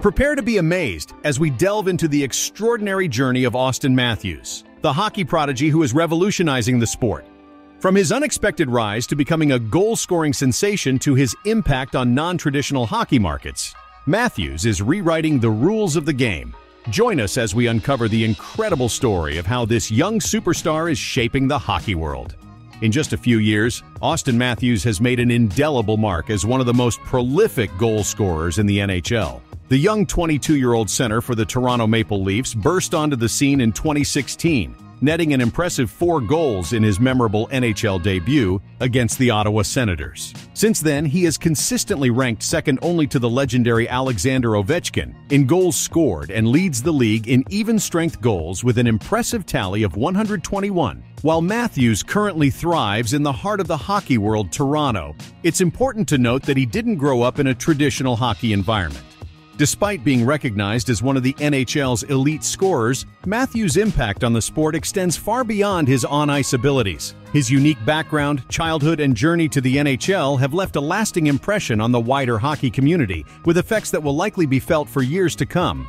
Prepare to be amazed as we delve into the extraordinary journey of Auston Matthews, the hockey prodigy who is revolutionizing the sport. From his unexpected rise to becoming a goal-scoring sensation to his impact on non-traditional hockey markets, Matthews is rewriting the rules of the game. Join us as we uncover the incredible story of how this young superstar is shaping the hockey world. In just a few years, Auston Matthews has made an indelible mark as one of the most prolific goal scorers in the NHL. The young 22-year-old center for the Toronto Maple Leafs burst onto the scene in 2016, netting an impressive four goals in his memorable NHL debut against the Ottawa Senators. Since then, he has consistently ranked second only to the legendary Alexander Ovechkin in goals scored and leads the league in even-strength goals with an impressive tally of 121. While Matthews currently thrives in the heart of the hockey world, Toronto, it's important to note that he didn't grow up in a traditional hockey environment. Despite being recognized as one of the NHL's elite scorers, Matthews' impact on the sport extends far beyond his on-ice abilities. His unique background, childhood, and journey to the NHL have left a lasting impression on the wider hockey community, with effects that will likely be felt for years to come.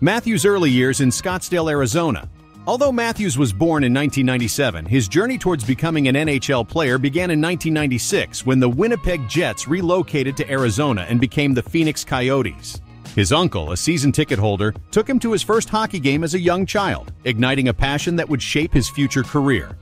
Matthews' early years in Scottsdale, Arizona, Although Matthews was born in 1997, his journey towards becoming an NHL player began in 1996 when the Winnipeg Jets relocated to Arizona and became the Phoenix Coyotes. His uncle, a season ticket holder, took him to his first hockey game as a young child, igniting a passion that would shape his future career.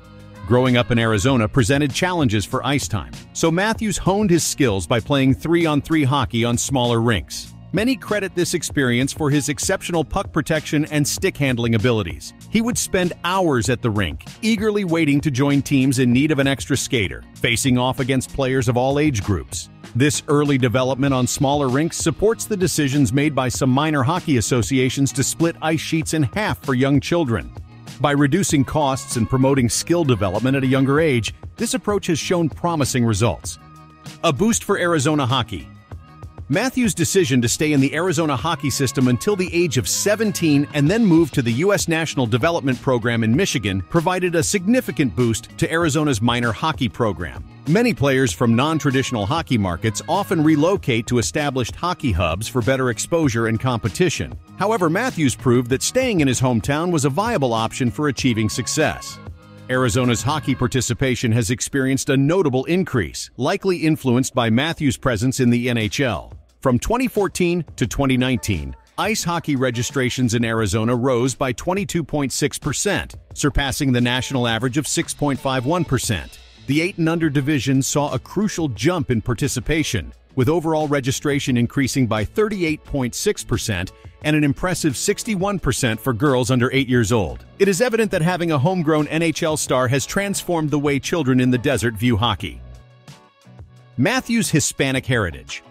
Growing up in Arizona presented challenges for ice time, so Matthews honed his skills by playing 3-on-3 hockey on smaller rinks. Many credit this experience for his exceptional puck protection and stick handling abilities. He would spend hours at the rink, eagerly waiting to join teams in need of an extra skater, facing off against players of all age groups. This early development on smaller rinks supports the decisions made by some minor hockey associations to split ice sheets in half for young children. By reducing costs and promoting skill development at a younger age, this approach has shown promising results. A boost for Arizona hockey. Matthews' decision to stay in the Arizona hockey system until the age of 17 and then move to the U.S. National Development Program in Michigan provided a significant boost to Arizona's minor hockey program. Many players from non-traditional hockey markets often relocate to established hockey hubs for better exposure and competition. However, Matthews proved that staying in his hometown was a viable option for achieving success. Arizona's hockey participation has experienced a notable increase, likely influenced by Matthews' presence in the NHL. From 2014 to 2019, ice hockey registrations in Arizona rose by 22.6%, surpassing the national average of 6.51%. The 8 and under division saw a crucial jump in participation, with overall registration increasing by 38.6% and an impressive 61% for girls under 8 years old. It is evident that having a homegrown NHL star has transformed the way children in the desert view hockey. Matthews' Hispanic heritage.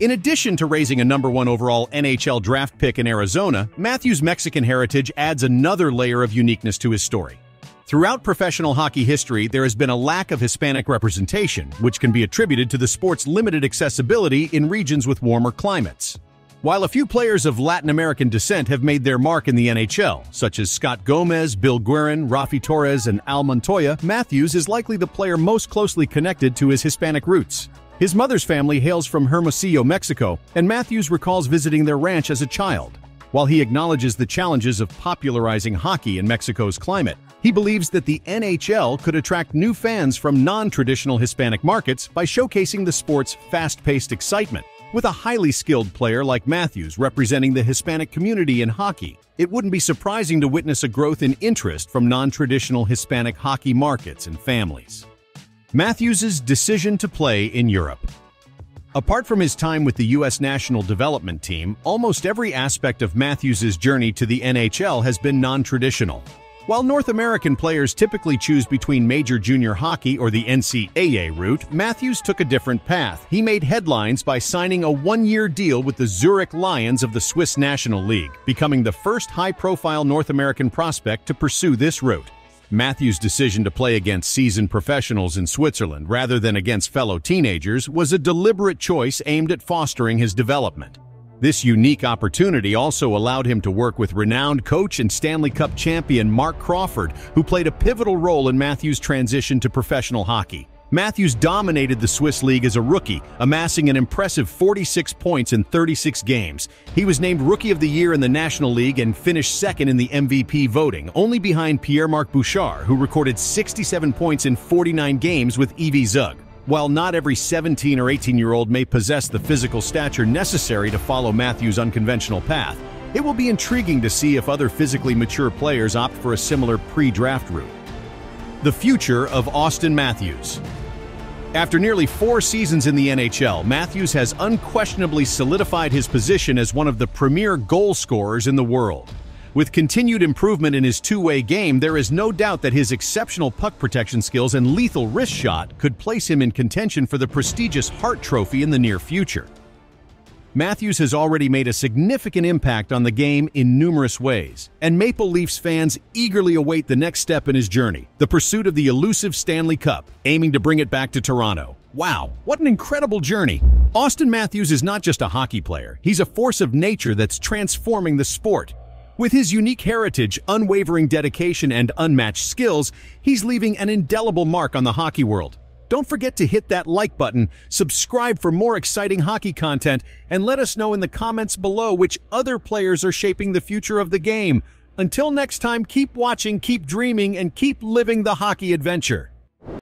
In addition to raising a number one overall NHL draft pick in Arizona, Matthews' Mexican heritage adds another layer of uniqueness to his story. Throughout professional hockey history, there has been a lack of Hispanic representation, which can be attributed to the sport's limited accessibility in regions with warmer climates. While a few players of Latin American descent have made their mark in the NHL, such as Scott Gomez, Bill Guerin, Raffi Torres, and Al Montoya, Matthews is likely the player most closely connected to his Hispanic roots. His mother's family hails from Hermosillo, Mexico, and Matthews recalls visiting their ranch as a child. While he acknowledges the challenges of popularizing hockey in Mexico's climate, he believes that the NHL could attract new fans from non-traditional Hispanic markets by showcasing the sport's fast-paced excitement. With a highly skilled player like Matthews representing the Hispanic community in hockey, it wouldn't be surprising to witness a growth in interest from non-traditional Hispanic hockey markets and families. Matthews' decision to play in Europe. Apart from his time with the U.S. national development team, almost every aspect of Matthews' journey to the NHL has been non-traditional. While North American players typically choose between major junior hockey or the NCAA route, Matthews took a different path. He made headlines by signing a one-year deal with the Zurich Lions of the Swiss National League, becoming the first high-profile North American prospect to pursue this route. Matthews' decision to play against seasoned professionals in Switzerland rather than against fellow teenagers was a deliberate choice aimed at fostering his development. This unique opportunity also allowed him to work with renowned coach and Stanley Cup champion Marc Crawford, who played a pivotal role in Matthews' transition to professional hockey. Matthews dominated the Swiss League as a rookie, amassing an impressive 46 points in 36 games. He was named Rookie of the Year in the National League and finished second in the MVP voting, only behind Pierre-Marc Bouchard, who recorded 67 points in 49 games with EV Zug. While not every 17 or 18 year old may possess the physical stature necessary to follow Matthews' unconventional path, it will be intriguing to see if other physically mature players opt for a similar pre draft route. The future of Auston Matthews. After nearly four seasons in the NHL, Matthews has unquestionably solidified his position as one of the premier goal scorers in the world. With continued improvement in his two-way game, there is no doubt that his exceptional puck protection skills and lethal wrist shot could place him in contention for the prestigious Hart Trophy in the near future. Matthews has already made a significant impact on the game in numerous ways, and Maple Leafs fans eagerly await the next step in his journey, the pursuit of the elusive Stanley Cup, aiming to bring it back to Toronto. Wow, what an incredible journey! Auston Matthews is not just a hockey player, he's a force of nature that's transforming the sport. With his unique heritage, unwavering dedication, and unmatched skills, he's leaving an indelible mark on the hockey world. Don't forget to hit that like button, subscribe for more exciting hockey content, and let us know in the comments below which other players are shaping the future of the game. Until next time, keep watching, keep dreaming, and keep living the hockey adventure.